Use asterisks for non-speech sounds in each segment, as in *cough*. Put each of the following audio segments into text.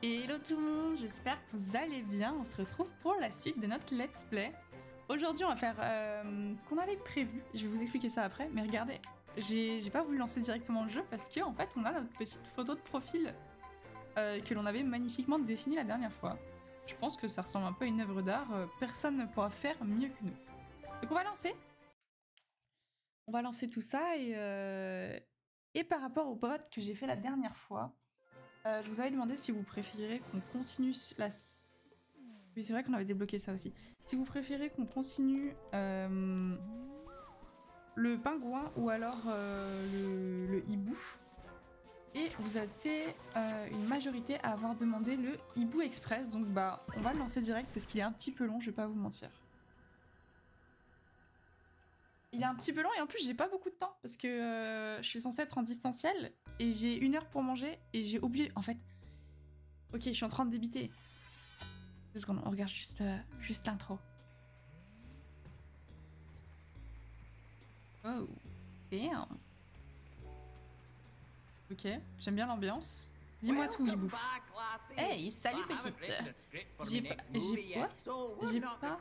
Hello tout le monde, j'espère que vous allez bien. On se retrouve pour la suite de notre let's play. Aujourd'hui, on va faire euh, ce qu'on avait prévu. Je vais vous expliquer ça après, mais regardez, j'ai pas voulu lancer directement le jeu parce qu'en en fait, on a notre petite photo de profil euh, que l'on avait magnifiquement dessinée la dernière fois. Je pense que ça ressemble un peu à une œuvre d'art. euh, personne ne pourra faire mieux que nous. Donc on va lancer. On va lancer tout ça et, euh, et par rapport au pote que j'ai fait la dernière fois, euh, je vous avais demandé si vous préférez qu'on continue. Oui, c'est vrai qu'on avait débloqué ça aussi. Si vous préférez qu'on continue euh, le pingouin ou alors euh, le, hibou. Et vous euh, une majorité à avoir demandé le hibou express. Donc bah, on va le lancer direct parce qu'il est un petit peu long, je vais pas vous mentir. Il est un petit peu long et en plus j'ai pas beaucoup de temps parce que euh, je suis censée être en distanciel et j'ai une heure pour manger et j'ai oublié. En fait, ok, je suis en train de débiter. Deux secondes, on regarde juste, euh, juste l'intro. Oh, damn. Ok, j'aime bien l'ambiance. Dis-moi tout, hibou. Hey, salut petite. J'ai pas- j'ai quoi J'ai pas-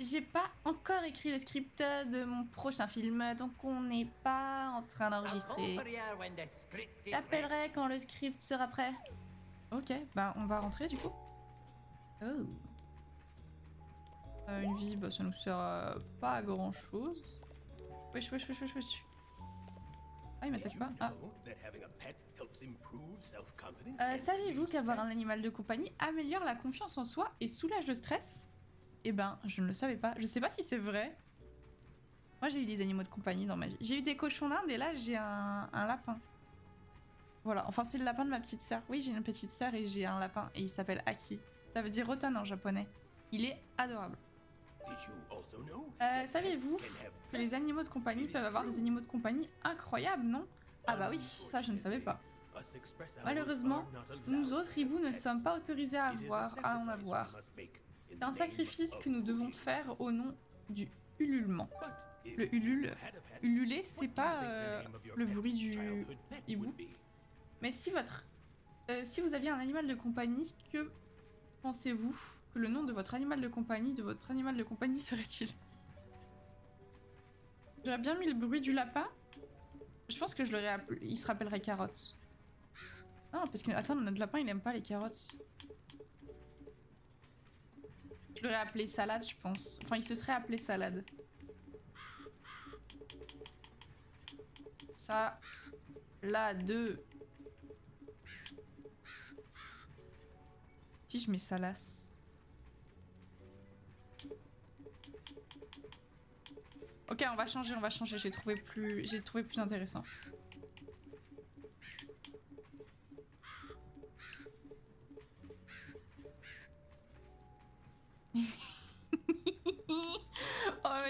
J'ai pas encore écrit le script de mon prochain film, donc on n'est pas en train d'enregistrer. J'appellerai quand le script sera prêt. Ok, bah on va rentrer du coup. Oh. Euh, une vie, bah ça nous sert à pas à grand chose. Wesh, wesh, wesh, wesh, wesh. Ah, il m'attaque pas. Ah. Euh, Saviez-vous qu'avoir un animal de compagnie améliore la confiance en soi et soulage le stress? Eh ben, je ne le savais pas. Je sais pas si c'est vrai. Moi, j'ai eu des animaux de compagnie dans ma vie. J'ai eu des cochons d'Inde et là, j'ai un, lapin. Voilà, enfin, c'est le lapin de ma petite sœur. Oui, j'ai une petite sœur et j'ai un lapin et il s'appelle Aki. Ça veut dire automne en japonais. Il est adorable. Euh, Saviez-vous que les animaux de compagnie peuvent avoir des animaux de compagnie incroyables, non? Ah bah oui, ça je ne savais pas. Malheureusement, nous autres hiboux ne sommes pas autorisés à avoir, à en avoir. C'est un sacrifice que nous devons faire au nom du ululement. Le ulule, ululer, c'est pas euh, le bruit du hibou. Mais si votre, euh, si vous aviez un animal de compagnie, que pensez-vous que le nom de votre animal de compagnie, de votre animal de compagnie *laughs* serait-il? J'aurais bien mis le bruit du lapin. Je pense que je l'aurais. Il se rappellerait carotte. Non, parce que attends, notre lapin, il aime pas les carottes. L'aurais appelé salade, je pense. Enfin, il se serait appelé salade. Ça, là, deux. Si je mets salace. Ok, on va changer, on va changer. J'ai trouvé plus, j'ai trouvé plus intéressant.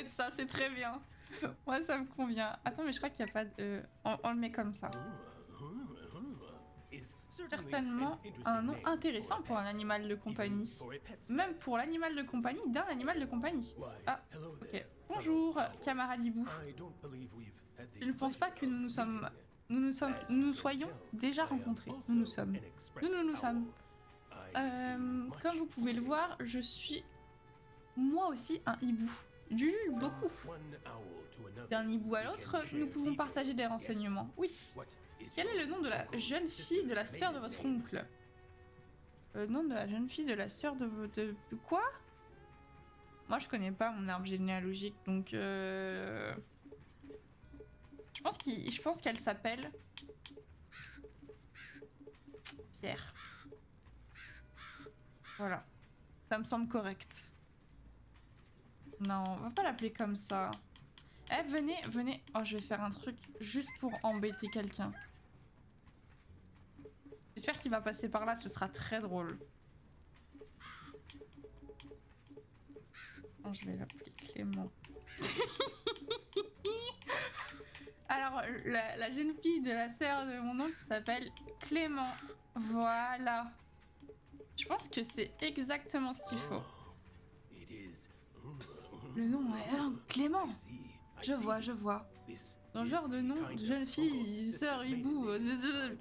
Ça, c'est très bien. *laughs* Moi, ça me convient. Attends, mais je crois qu'il n'y a pas de... On, on le met comme ça. Certainement un nom intéressant pour un animal de compagnie. Même pour l'animal de compagnie d'un animal de compagnie. Ah, ok. Bonjour, camarade hibou. Je ne pense pas que nous nous sommes... Nous nous sommes... Nous nous soyons déjà rencontrés. Nous nous sommes. Nous nous nous sommes. Euh, comme vous pouvez le voir, je suis moi aussi un hibou. J'ulule beaucoup. D'un hibou à l'autre, nous pouvons partager des renseignements. Oui. Quel est le nom de la jeune fille de la sœur de votre oncle? Le nom de la jeune fille de la sœur de votre... de Quoi? Moi, je connais pas mon arbre généalogique, donc... Euh... Je pense qu'il... Je pense qu'elle s'appelle... Pierre. Voilà. Ça me semble correct. Non, on va pas l'appeler comme ça. Eh, venez, venez. Oh, je vais faire un truc juste pour embêter quelqu'un. J'espère qu'il va passer par là, ce sera très drôle. Oh, je vais l'appeler Clément. *laughs* Alors, la, la jeune fille de la sœur de mon oncle s'appelle Clément. Voilà. Je pense que c'est exactement ce qu'il faut. Le nom est Clément. Je vois, je vois. Dans le genre de nom de jeune fille, sœur hibou. euh, *laughs*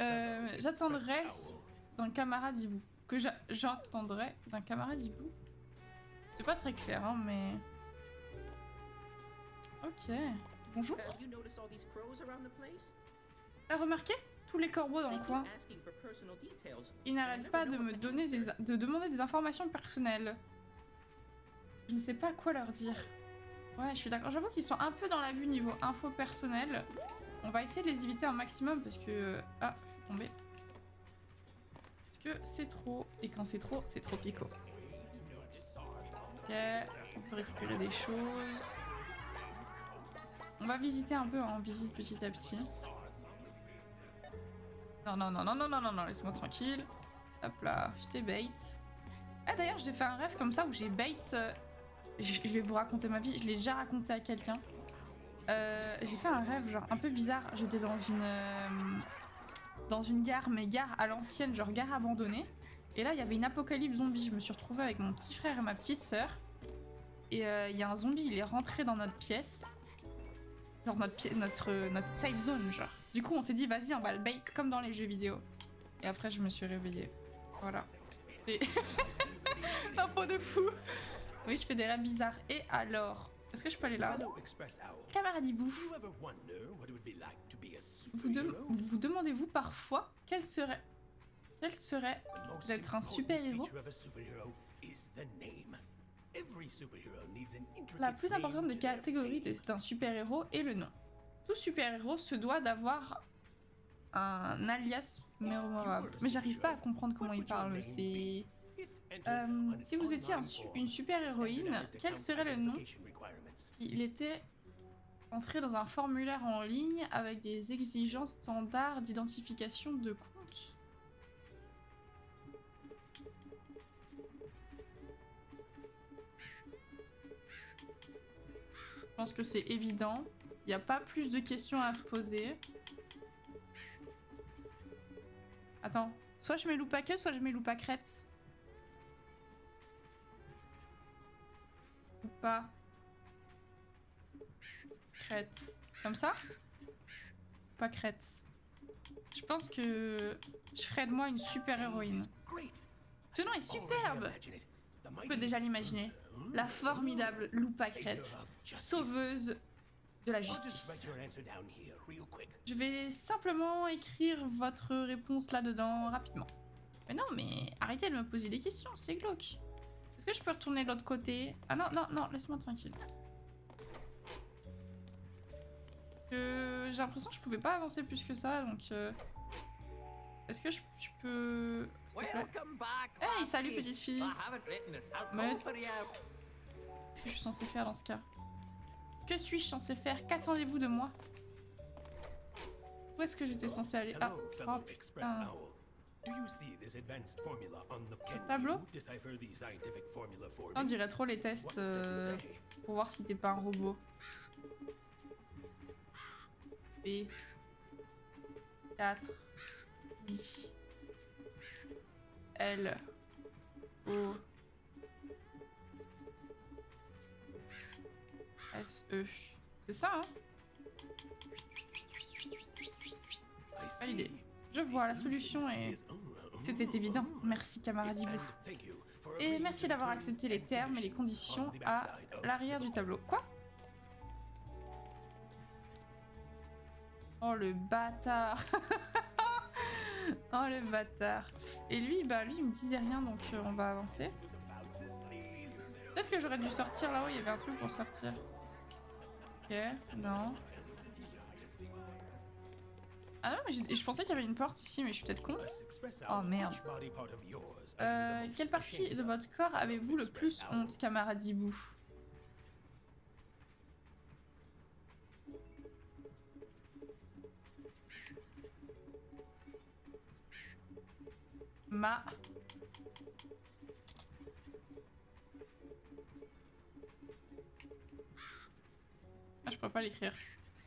Euh, J'attendrai d'un camarade hibou. Que j'entendrai d'un camarade hibou. C'est pas très clair, hein, mais... Ok. Bonjour. T'as remarqué? Tous les corbeaux dans le coin. Ils n'arrêtent pas de me donner des... de demander des informations personnelles. Je ne sais pas quoi leur dire. Ouais, je suis d'accord. J'avoue qu'ils sont un peu dans la vue niveau info personnel. On va essayer de les éviter un maximum parce que... Ah, je suis tombée. Parce que c'est trop. Et quand c'est trop, c'est trop pico. Ok, on peut récupérer des choses. On va visiter un peu, hein. on visite petit à petit. Non, non, non, non, non, non, non, non, laisse-moi tranquille. Hop là, je t'ai bait. Ah d'ailleurs, j'ai fait un rêve comme ça où j'ai bait... Je vais vous raconter ma vie, je l'ai déjà raconté à quelqu'un. Euh, j'ai fait un rêve genre un peu bizarre. J'étais dans une euh, dans une gare, mais gare à l'ancienne, genre gare abandonnée. Et là, il y avait une apocalypse zombie. Je me suis retrouvée avec mon petit frère et ma petite sœur. Et euh, il y a un zombie, il est rentré dans notre pièce. Genre notre, notre, notre safe zone, genre. Du coup, on s'est dit, vas-y, on va le bait comme dans les jeux vidéo. Et après, je me suis réveillée. Voilà. C'était... *laughs* Info de fou Oui, je fais des rêves bizarres. Et alors est-ce que je peux aller là? Camaradibou. Vous, vous demandez-vous parfois quel serait, quel serait d'être un super-héros La plus importante des catégories d'un super-héros est le nom. Tout super-héros se doit d'avoir un alias mémorable. Mais j'arrive pas à comprendre comment il parle. C'est... Euh, si vous étiez une super-héroïne, quel serait le nom il était entré dans un formulaire en ligne avec des exigences standards d'identification de compte? Je pense que c'est évident. Il n'y a pas plus de questions à se poser. Attends. Soit je mets loupaquet, soit je mets loupacrette. Ou pas. Crête. Comme ça? Pas crête. Je pense que je ferais de moi une super héroïne. Ce nom est superbe On peut déjà l'imaginer. La formidable Loupa Crête, sauveuse de la justice. Je vais simplement écrire votre réponse là-dedans rapidement. Mais non, mais arrêtez de me poser des questions, c'est glauque. Est-ce que je peux retourner de l'autre côté? Ah non, non, non, laisse-moi tranquille. j'ai l'impression que je pouvais pas avancer plus que ça, donc... Euh, est-ce que je, peux... Hey, salut petite fille. Qu'est-ce que je suis censée faire dans ce cas? Que suis-je censée faire? Qu'attendez-vous de moi? Où est-ce que j'étais censée aller? Ah, oh putain tableau On dirait trop les tests euh, pour voir si t'es pas un robot. 4 I L O S E. C'est ça, hein? Validé. Je vois, la solution est... C'était évident. Merci, camarade. Et merci d'avoir accepté les termes et les conditions à l'arrière du tableau. Quoi? Oh le bâtard *laughs* Oh le bâtard Et lui, bah lui il me disait rien donc euh, on va avancer. Peut-être que j'aurais dû sortir là-haut, il y avait un truc pour sortir. Ok, non. Ah non, mais je pensais qu'il y avait une porte ici, mais je suis peut-être con. Oh merde. Euh, quelle partie de votre corps avez-vous le plus honte, camarade Hibou? Ma Ah, je peux pas l'écrire.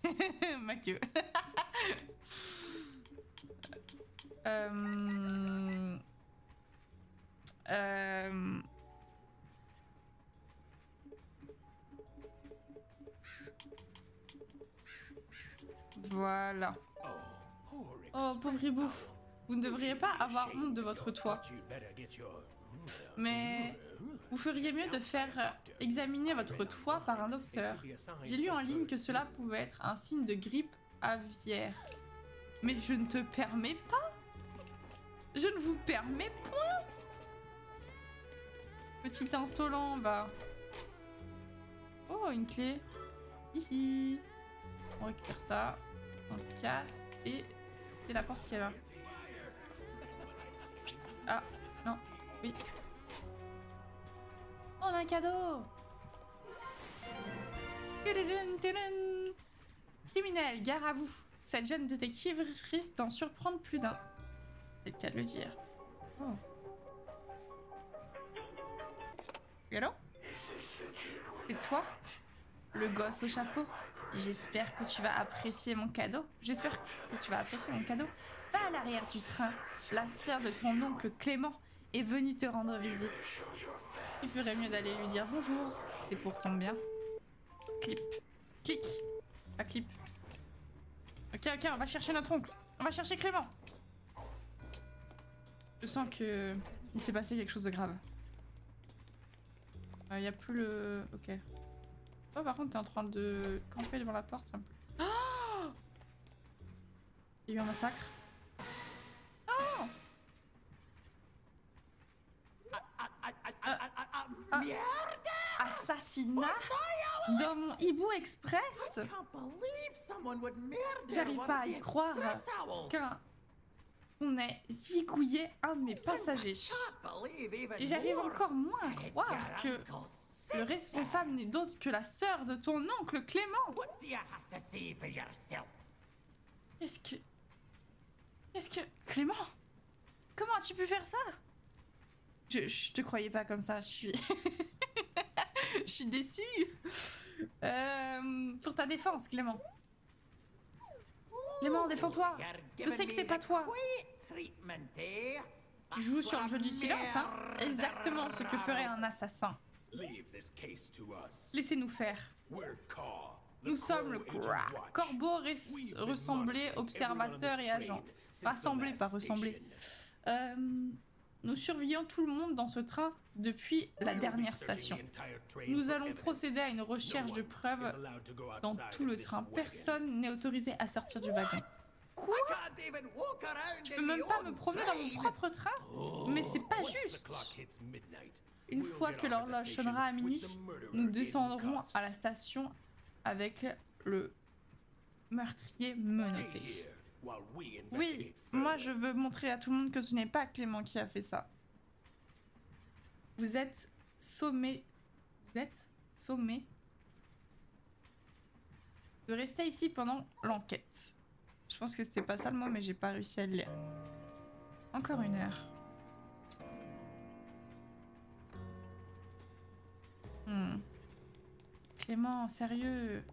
*laughs* ma queue. *laughs* euh... Euh... Voilà. Oh, pauvre hibou. Vous ne devriez pas avoir honte de votre toit. Mais vous feriez mieux de faire examiner votre toit par un docteur. J'ai lu en ligne que cela pouvait être un signe de grippe aviaire. Mais je ne te permets pas Je ne vous permets point Petit insolent, bah. Oh, une clé. On récupère ça. On se casse. Et c'est la porte qui est là. Ah, non. Oui. Un cadeau Criminel, gare à vous. Cette jeune détective risque d'en surprendre plus d'un. C'est le cas de le dire. Oh. Hello C'est toi? Le gosse au chapeau? J'espère que tu vas apprécier mon cadeau. J'espère que tu vas apprécier mon cadeau. Va à l'arrière du train. La sœur de ton oncle Clément est venue te rendre visite. Tu ferais mieux d'aller lui dire bonjour. C'est pour bien. Clip. Clic. La clip. Ok, ok, on va chercher notre oncle. On va chercher Clément. Je sens que il s'est passé quelque chose de grave. Il euh, n'y a plus le... Ok. Oh, par contre, t'es en train de camper devant la porte, ça Oh *gasps* Il y a eu un massacre. Euh, assassinat dans mon Hibou Express. J'arrive pas à y croire qu'un on ait zigouillé un de mes passagers. Et j'arrive encore moins à croire que le responsable n'est d'autre que la sœur de ton oncle Clément. Qu'est-ce que... Qu'est-ce que... Clément Comment as-tu pu faire ça? Je, je te croyais pas comme ça, je suis... *laughs* je suis déçue. Euh, pour ta défense, Clément. Clément, défends-toi. Je sais que c'est pas toi. Tu joues sur le jeu du silence, hein Exactement ce que ferait un assassin. Laissez-nous faire. Nous sommes le Corbeau ressemblé, observateur et agent. Rassemblé, pas ressembler. Euh, nous surveillons tout le monde dans ce train depuis la dernière station. Nous allons procéder à une recherche de preuves dans tout le train. Personne n'est autorisé à sortir du wagon. Quoi? Tu peux même pas me promener dans mon propre train? Mais c'est pas juste Une fois que l'horloge sonnera à minuit, nous descendrons à la station avec le meurtrier menotté. Oui, moi je veux montrer à tout le monde que ce n'est pas Clément qui a fait ça. Vous êtes sommé... Vous êtes sommé de rester ici pendant l'enquête. Je pense que c'était pas ça le mot, mais j'ai pas réussi à le lire. Encore une heure. Hmm. Clément, sérieux?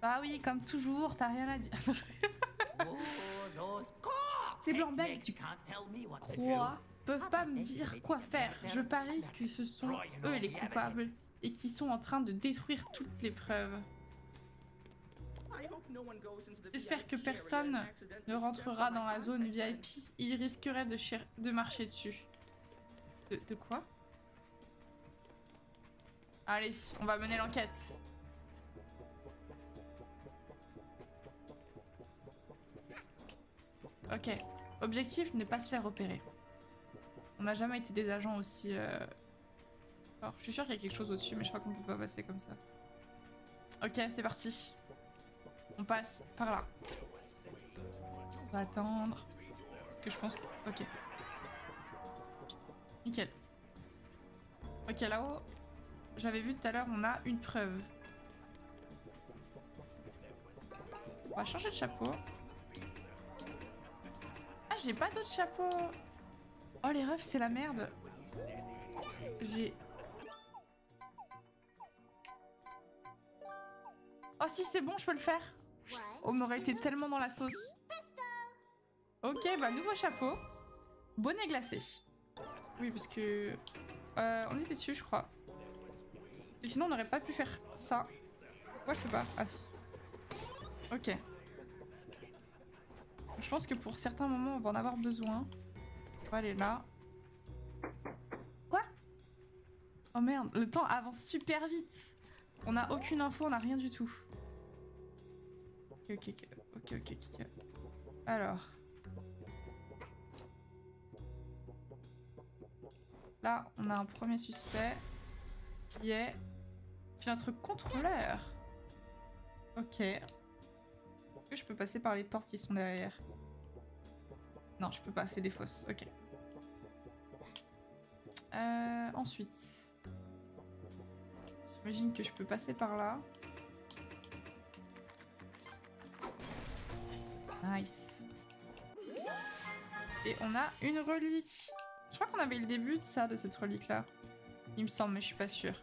Bah oui, comme toujours, t'as rien à dire. *laughs* Ces blancs-becs, tu crois, peuvent pas me dire quoi faire. Je parie que ce sont eux les coupables et qui sont en train de détruire toutes les preuves. J'espère que personne ne rentrera dans la zone VIP. Il risquerait de, de marcher dessus. De, quoi? Allez, on va mener l'enquête. Ok. Objectif, ne pas se faire opérer. On n'a jamais été des agents aussi... Euh... Je suis sûre qu'il y a quelque chose au-dessus, mais je crois qu'on peut pas passer comme ça. Ok, c'est parti. On passe par là. On va attendre. Que je pense. Ok. Nickel. Ok, là-haut, j'avais vu tout à l'heure, on a une preuve. On va changer de chapeau. J'ai pas d'autre chapeau. Oh, les refs, c'est la merde. J'ai... Oh si, c'est bon, je peux le faire. On m'aurait été tellement dans la sauce. Ok, bah nouveau chapeau. Bonnet glacé. Oui, parce que... Euh, on était dessus, je crois. Sinon, on n'aurait pas pu faire ça. Moi, je peux pas. Ah si. Ok. Je pense que pour certains moments, on va en avoir besoin. On va aller là. Quoi? Oh merde, le temps avance super vite. On n'a aucune info, on n'a rien du tout. Ok, ok, ok, ok, ok. Alors. Là, on a un premier suspect qui est notre contrôleur. Ok. Est-ce que je peux passer par les portes qui sont derrière? Non, je peux pas, c'est des fosses. Ok. Euh, ensuite. J'imagine que je peux passer par là. Nice. Et on a une relique. Je crois qu'on avait le début de ça, de cette relique là. Il me semble, mais je suis pas sûre.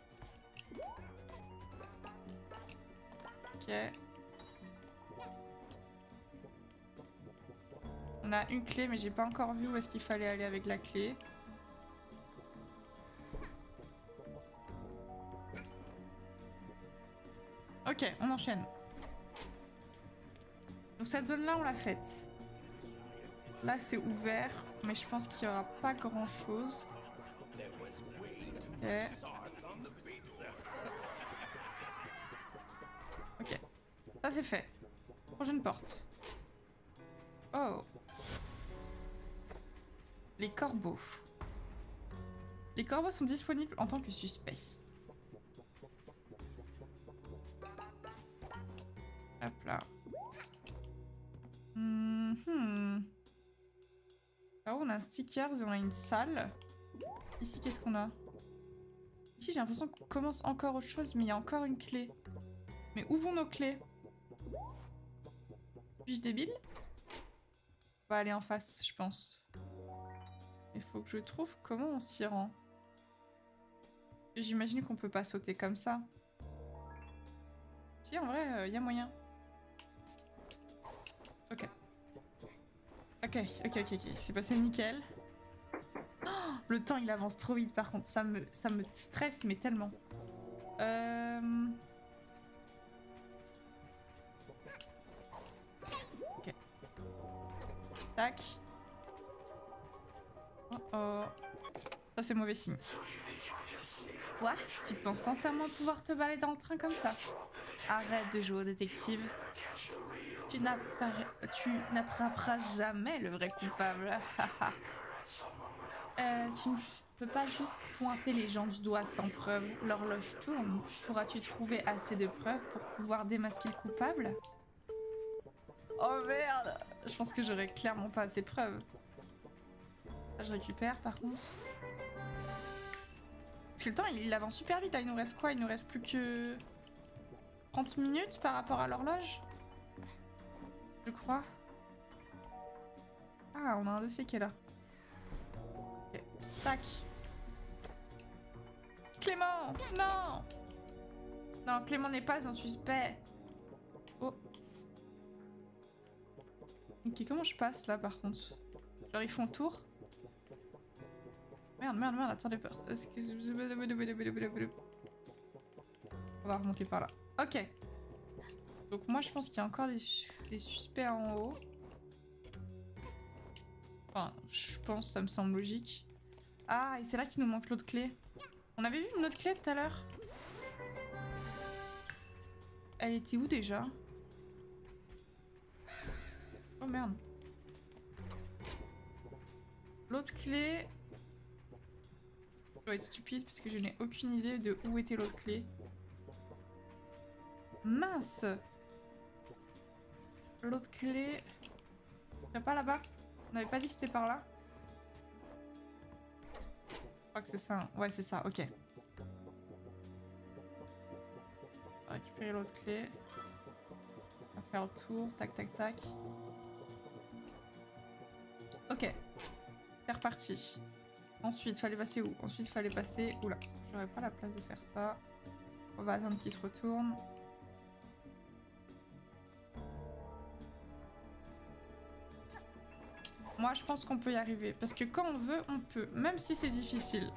Ok. Une clé, mais j'ai pas encore vu où est-ce qu'il fallait aller avec la clé. Ok, on enchaîne. Donc cette zone-là, on l'a faite. Là, c'est ouvert, mais je pense qu'il y aura pas grand-chose. Ok. Ça, c'est fait. Prochaine porte. Oh. Les corbeaux. Les corbeaux sont disponibles en tant que suspects. Hop là. Mm -hmm. on a un sticker et on a une salle. Ici, qu'est-ce qu'on a? Ici, j'ai l'impression qu'on commence encore autre chose, mais il y a encore une clé. Mais où vont nos clés? Suis-je débile? On va aller en face, je pense. Faut que je trouve comment on s'y rend. J'imagine qu'on peut pas sauter comme ça. Si, en vrai, il euh, y a moyen. Ok. Ok, ok, ok, ok. C'est passé nickel. Oh, le temps, il avance trop vite, par contre. Ça me, ça me stresse, mais tellement. Euh... Ok. Tac. C'est mauvais signe. Quoi? Tu penses sincèrement pouvoir te balader dans le train comme ça? Arrête de jouer au détective. Tu n'attraperas jamais le vrai coupable. *laughs* euh, tu ne peux pas juste pointer les gens du doigt sans preuve. L'horloge tourne. Pourras-tu trouver assez de preuves pour pouvoir démasquer le coupable? Oh merde Je pense que j'aurais clairement pas assez de preuves. je récupère par contre. Parce que le temps il avance super vite, il nous reste quoi? Il nous reste plus que 30 minutes par rapport à l'horloge? Je crois. Ah, on a un dossier qui est là. Ok. Tac. Clément Non Non, Clément n'est pas un suspect. Oh. Ok, comment je passe là par contre? Genre ils font tour? Merde, merde, merde, attendez. On va remonter par là. Ok. Donc moi je pense qu'il y a encore des, suspects en haut. Enfin, je pense, ça me semble logique. Ah, et c'est là qu'il nous manque l'autre clé. On avait vu une autre clé tout à l'heure. Elle était où déjà? Oh merde. L'autre clé... Je dois être stupide parce que je n'ai aucune idée de où était l'autre clé. Mince L'autre clé... Y'a pas là-bas On avait pas dit que c'était par là Je crois que c'est ça. Hein. Ouais, c'est ça, ok. On va récupérer l'autre clé. On va faire le tour, tac tac tac. Ok. C'est reparti. Ensuite, fallait passer où? Ensuite, fallait passer... Oula, j'aurais pas la place de faire ça. On va attendre qu'il se retourne. Moi, je pense qu'on peut y arriver. Parce que quand on veut, on peut. Même si c'est difficile.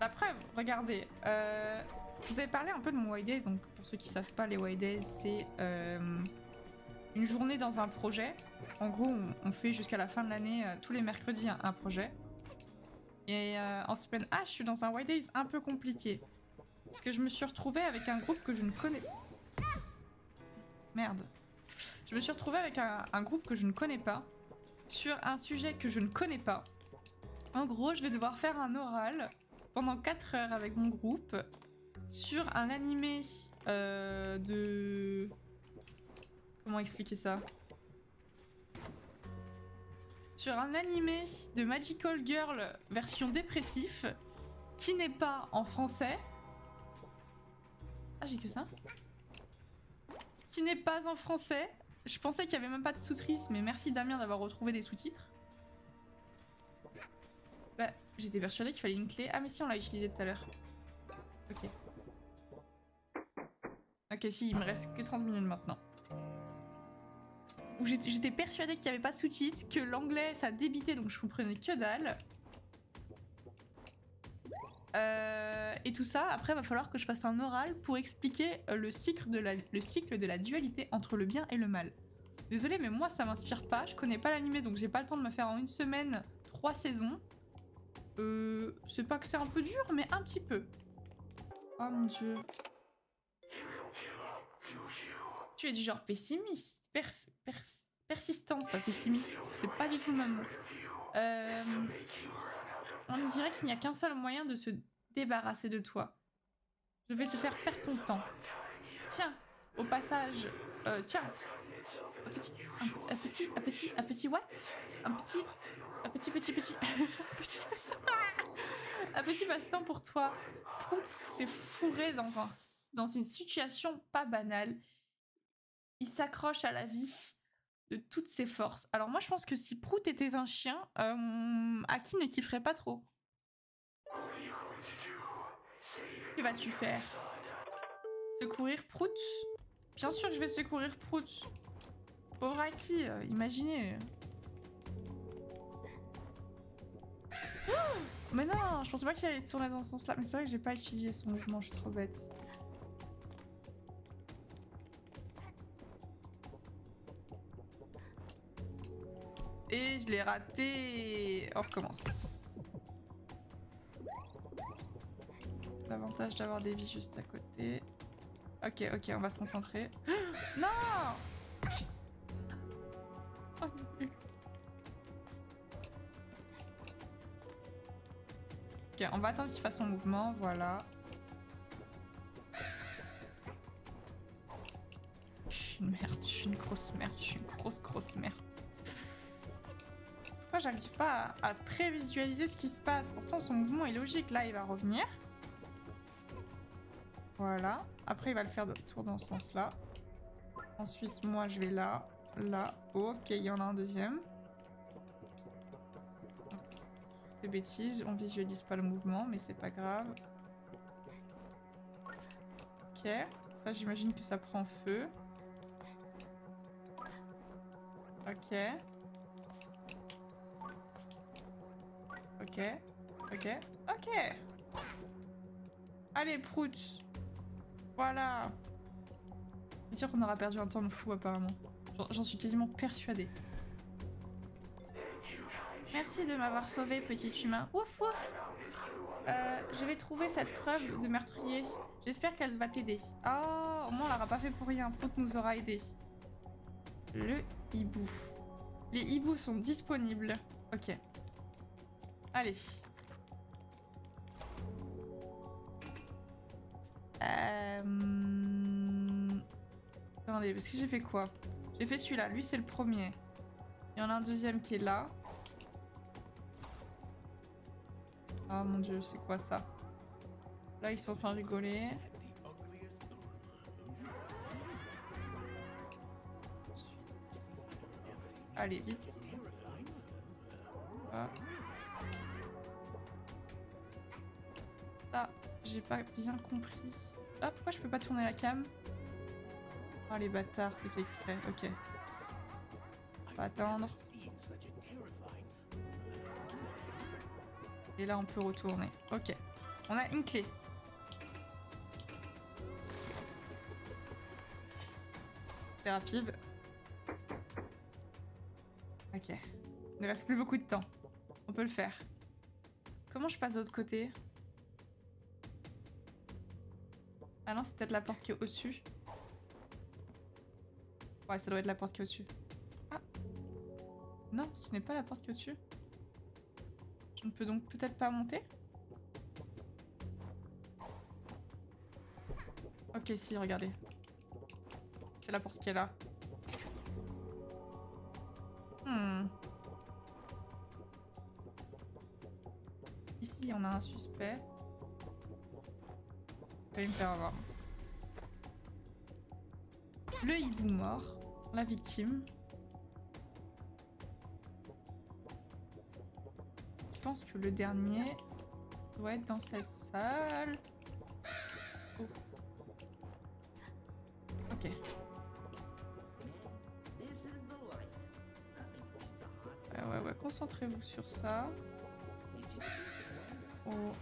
La preuve, regardez. Euh, vous avez parlé un peu de mon White Days. Donc, pour ceux qui savent pas, les White Days, c'est... Euh, une journée dans un projet. En gros, on, fait jusqu'à la fin de l'année, euh, tous les mercredis, un, projet. Et euh, en semaine H, je suis dans un White Days un peu compliqué. Parce que je me suis retrouvée avec un groupe que je ne connais... Merde. Je me suis retrouvée avec un, groupe que je ne connais pas. Sur un sujet que je ne connais pas. En gros, je vais devoir faire un oral pendant 4 heures avec mon groupe sur un animé euh, de... Comment expliquer ça? Sur un animé de Magical Girl version dépressif qui n'est pas en français. Ah, j'ai que ça Qui n'est pas en français. Je pensais qu'il n'y avait même pas de sous-titres, mais merci Damien d'avoir retrouvé des sous-titres. Bah, j'étais persuadée qu'il fallait une clé. Ah mais si, on l'a utilisé tout à l'heure. Ok. Ok, si, il me reste que 30 minutes maintenant. J'étais persuadée qu'il n'y avait pas de sous-titres, que l'anglais ça débitait donc je comprenais que dalle. Euh, et tout ça, après, va falloir que je fasse un oral pour expliquer euh, le cycle, de la, dualité entre le bien et le mal. Désolée, mais moi ça m'inspire pas, je connais pas l'animé donc j'ai pas le temps de me faire en une semaine trois saisons. Euh, c'est pas que c'est un peu dur, mais un petit peu. Oh mon dieu. Tu es du genre pessimiste, persistant, pas pessimiste, c'est pas du tout le même mot. Euh, on dirait qu'il n'y a qu'un seul moyen de se débarrasser de toi. Je vais te faire perdre ton temps. Tiens, au passage, euh, tiens, un petit, un, petit, un petit, un petit what? Un petit, un petit, petit, petit, petit, *laughs* un petit *laughs* pour toi. Prout s'est fourré dans, un, dans une situation pas banale il s'accroche à la vie de toutes ses forces. Alors moi je pense que si Prout était un chien, euh, Aki ne kifferait pas trop? Que vas-tu faire? Secourir Prout? Bien sûr que je vais secourir Prout. Pauvre Aki, euh, imaginez. *gasps* mais non, je pensais pas qu'il allait se tourner dans ce sens-là. Mais c'est vrai que j'ai pas étudié son mouvement, je suis trop bête. Je l'ai raté. On recommence. L'avantage d'avoir des vies juste à côté. Ok, ok, on va se concentrer. *gasps* non Ok, on va attendre qu'il fasse son mouvement, voilà. Je suis une merde, je suis une grosse merde, je suis une grosse grosse merde j'arrive pas à, prévisualiser ce qui se passe Pourtant, son mouvement est logique. Là, il va revenir. Voilà. Après, il va le faire de tour dans ce sens-là. Ensuite, moi, je vais là. Là. ok, il y en a un deuxième. C'est bêtise. On visualise pas le mouvement, mais c'est pas grave. Ok. Ça, j'imagine que ça prend feu. Ok. Ok, ok, ok. Allez, Prout. Voilà. C'est sûr qu'on aura perdu un temps de fou apparemment. J'en suis quasiment persuadée. Merci de m'avoir sauvé, petit humain. Ouf, ouf euh, Je vais trouver cette preuve de meurtrier. J'espère qu'elle va t'aider. Oh, au moins on l'aura pas fait pour rien. Prout nous aura aidé. Le hibou. Les hiboux sont disponibles. Ok. Allez. Euh... Attendez, parce que j'ai fait quoi? J'ai fait celui-là. Lui, c'est le premier. Il y en a un deuxième qui est là. Oh mon dieu, c'est quoi ça? Là, ils sont en train de rigoler. Allez, vite. Ah. J'ai pas bien compris. Ah, pourquoi je peux pas tourner la cam? Oh, les bâtards, c'est fait exprès. Ok. On va attendre. Et là, on peut retourner. Ok. On a une clé. C'est rapide. Ok. Il ne reste plus beaucoup de temps. On peut le faire. Comment je passe de l'autre côté? Ah non, c'est peut-être la porte qui est au-dessus. Ouais, ça doit être la porte qui est au-dessus. Ah Non, ce n'est pas la porte qui est au-dessus. Je ne peux donc peut-être pas monter Ok, si, regardez. C'est la porte qui est là. Hmm. Ici, on a un suspect. Je vais faire avoir. Le hibou mort. La victime. Je pense que le dernier doit être dans cette salle. Ok. Ouais, ouais, ouais. Concentrez-vous sur ça. Oh.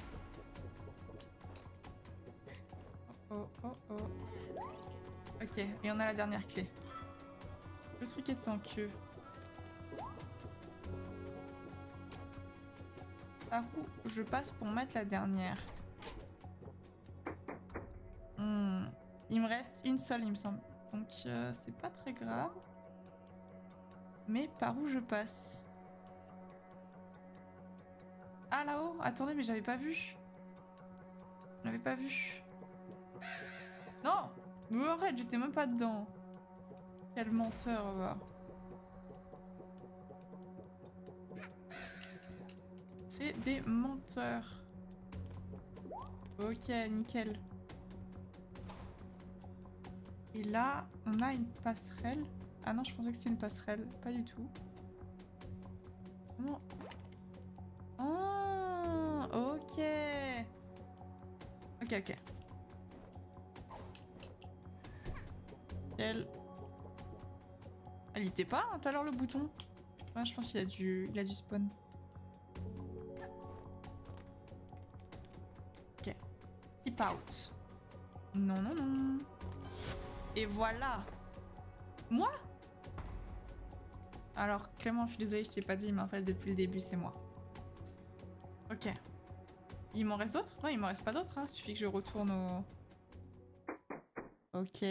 Oh. Ok, et on a la dernière clé. Le truc est en queue. Par où je passe pour mettre la dernière Hmm, Il me reste une seule, il me semble. Donc euh, c'est pas très grave. Mais par où je passe? Ah là-haut Attendez, mais j'avais pas vu. Je l'avais pas vu. Non Mais arrête, j'étais même pas dedans. Quel menteur, va. C'est des menteurs. Ok, nickel. Et là, on a une passerelle. Ah non, je pensais que c'était une passerelle. Pas du tout. Comment Oh, ok. Ok, ok. Elle... Elle était pas tout à l'heure le bouton? Je pense qu'il a du... Il a du spawn. Ok. Keep out. Non, non, non. Et voilà. Moi? Alors, Clément, je suis désolée, je t'ai pas dit, mais en fait, depuis le début, c'est moi. Ok. Il m'en reste d'autres? Non, il m'en reste pas d'autres, hein. Il suffit que je retourne au... Ok.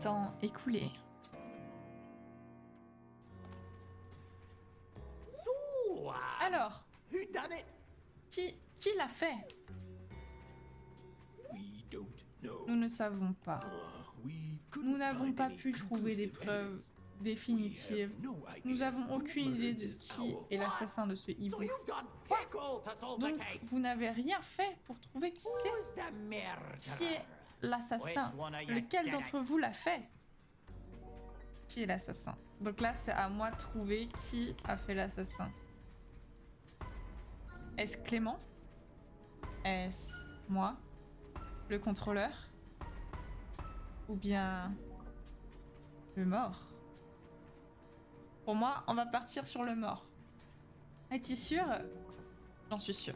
Temps écoulé. Alors, qui, qui l'a fait? Nous ne savons pas. Nous n'avons pas pu trouver des preuves définitives. Nous avons aucune idée de qui est l'assassin de ce hibou. Donc, vous n'avez rien fait pour trouver qui c'est. Qui est l'assassin. Lequel d'entre vous l'a fait? Qui est l'assassin? Donc là, c'est à moi de trouver qui a fait l'assassin. Est-ce Clément? Est-ce moi? Le contrôleur? Ou bien le mort? Pour moi, on va partir sur le mort. Es-tu sûr? J'en suis sûr.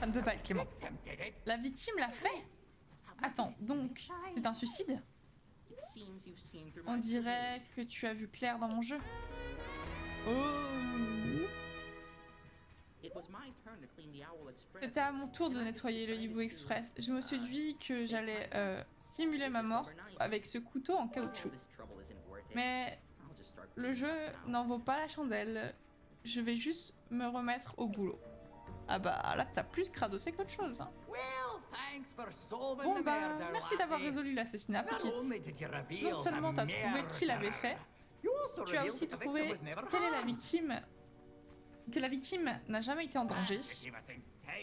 Ça ne peut pas être Clément. La victime l'a fait Attends, donc c'est un suicide? On dirait que tu as vu clair dans mon jeu. Oh C'était à mon tour de nettoyer le Hibou Express. Je me suis dit que j'allais euh, simuler ma mort avec ce couteau en caoutchouc. Mais le jeu n'en vaut pas la chandelle. Je vais juste me remettre au boulot. Ah bah là t'as plus cradossé qu'autre chose. Hein. Bon bah merci d'avoir résolu l'assassinat petite. Non seulement t'as trouvé qui l'avait fait, tu as aussi trouvé quelle est la victime que la victime n'a jamais été en danger.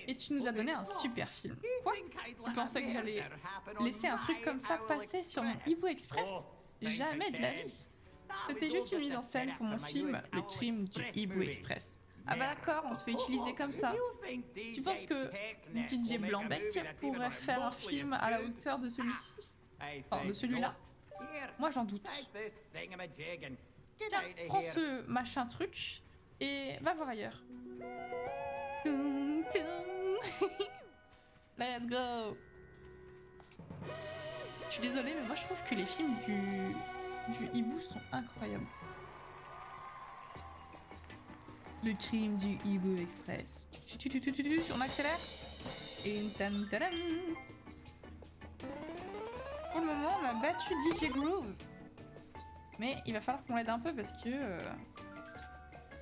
Et tu nous as donné un super film. Quoi Tu pensais que j'allais laisser un truc comme ça passer sur mon Evo Express? Jamais de la vie. C'était juste une mise en scène pour mon film Le crime du Hibou Express. Ah bah d'accord, on se fait utiliser comme ça. Tu penses que DJ Blanbec pourrait faire un film à la hauteur de celui-ci Enfin, de celui-là Moi j'en doute. Tiens, prends ce machin truc et va voir ailleurs. *laughs* Let's go Je suis désolée, mais moi je trouve que les films du du hibou sont incroyables. Le crime du hibou express. On accélère Et Pour le moment, on a battu DJ Groove. Mais il va falloir qu'on l'aide un peu parce que... Euh,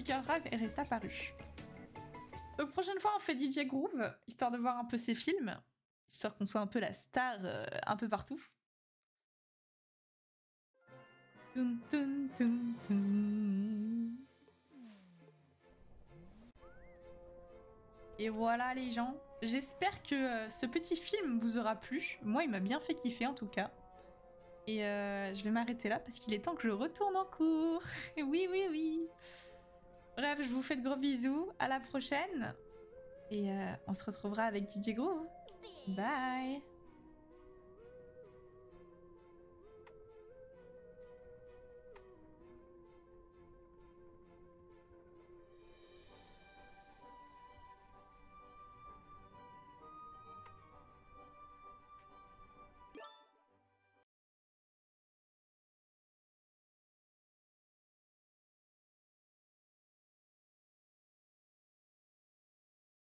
est apparu. Donc prochaine fois, on fait DJ Groove, histoire de voir un peu ses films. Histoire qu'on soit un peu la star euh, un peu partout. Et voilà les gens, j'espère que euh, ce petit film vous aura plu. Moi, il m'a bien fait kiffer en tout cas. Et euh, je vais m'arrêter là parce qu'il est temps que je retourne en cours. *laughs* oui, oui, oui. Bref, je vous fais de gros bisous. À la prochaine. Et euh, on se retrouvera avec DJ Go. Bye